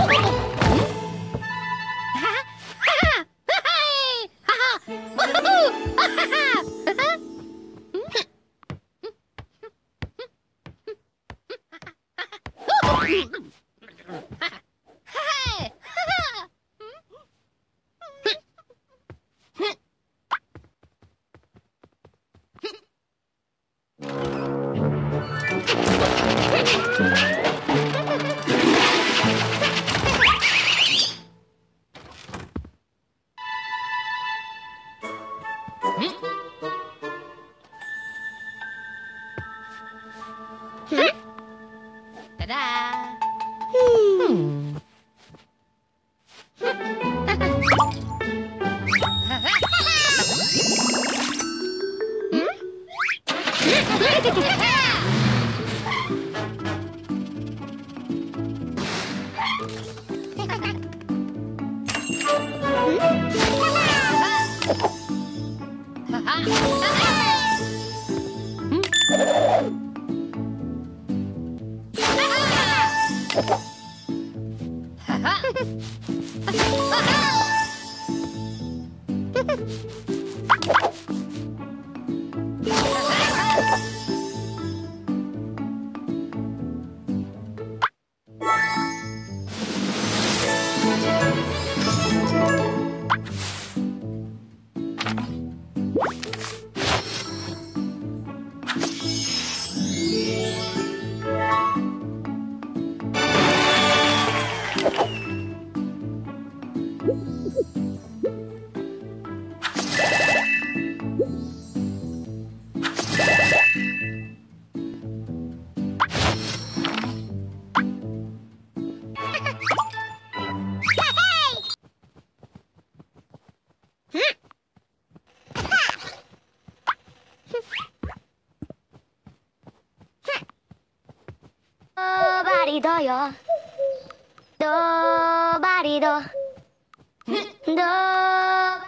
Ha! Ha ha ha! Ha ha! ドバリドよ。ドバリド。ドバリド。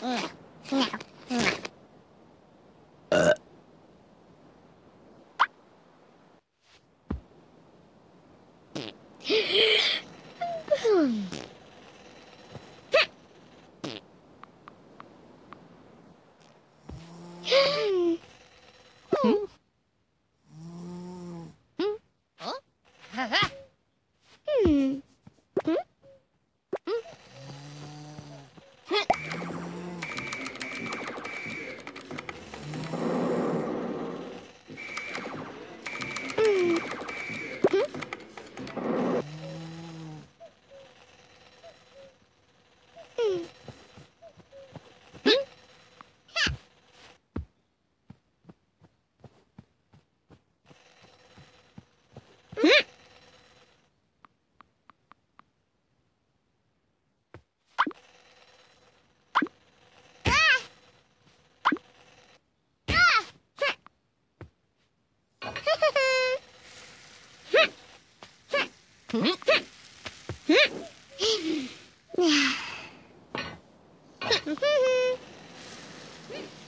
Ugh. No. No. Hmm? hmm. Yeah.